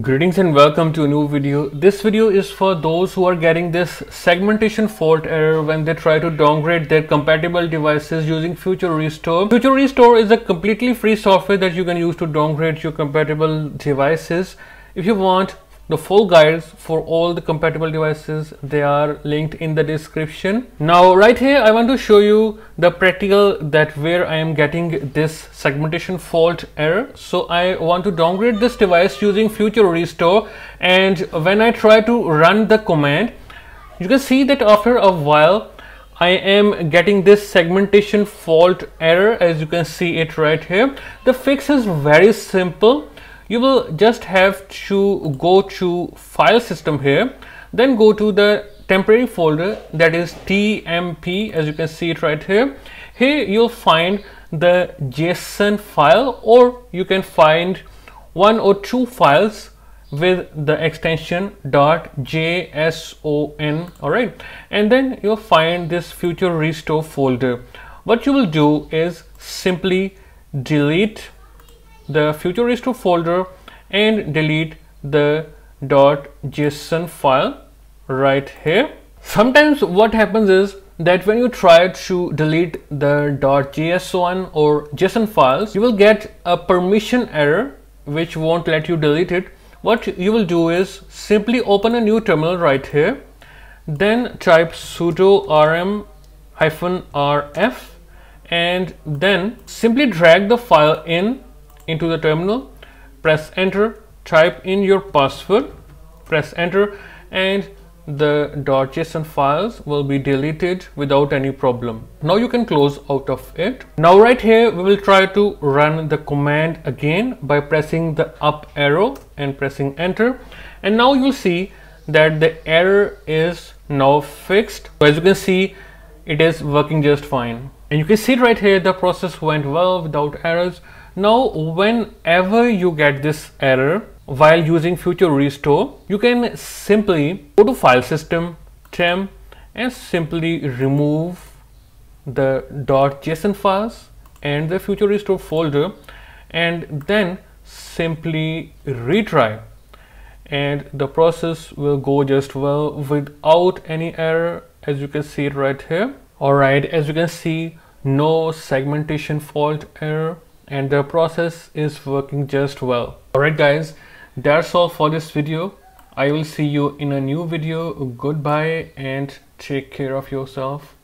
Greetings and welcome to a new video. This video is for those who are getting this segmentation fault error when they try to downgrade their compatible devices using Future Restore. Future Restore is a completely free software that you can use to downgrade your compatible devices. If you want the full guides for all the compatible devices they are linked in the description. Now right here i want to show you the practical that where i am getting this segmentation fault error. So i want to downgrade this device using future restore and when i try to run the command you can see that after a while I am getting this segmentation fault error as you can see it right here. The fix is very simple you will just have to go to file system here then go to the temporary folder that is tmp as you can see it right here. Here you'll find the json file or you can find one or two files with the extension. dot .json all right and then you'll find this future restore folder. What you will do is simply delete the future restore folder and delete the .json file right here. Sometimes what happens is that when you try to delete the .json or JSON files, you will get a permission error which won't let you delete it. What you will do is simply open a new terminal right here, then type sudo rm rf and then simply drag the file in into the terminal press enter type in your password press enter and the .json files will be deleted without any problem. Now you can close out of it. Now right here we will try to run the command again by pressing the up arrow and pressing enter. And now you'll see that the error is now fixed. So as you can see it is working just fine. And you can see right here the process went well without errors now, whenever you get this error while using Future Restore, you can simply go to File System, Tem, and simply remove the. dot .json files and the Future Restore folder and then simply retry. And the process will go just well without any error as you can see right here. All right as you can see no segmentation fault error and the process is working just well. Alright guys that's all for this video. I will see you in a new video. Goodbye and take care of yourself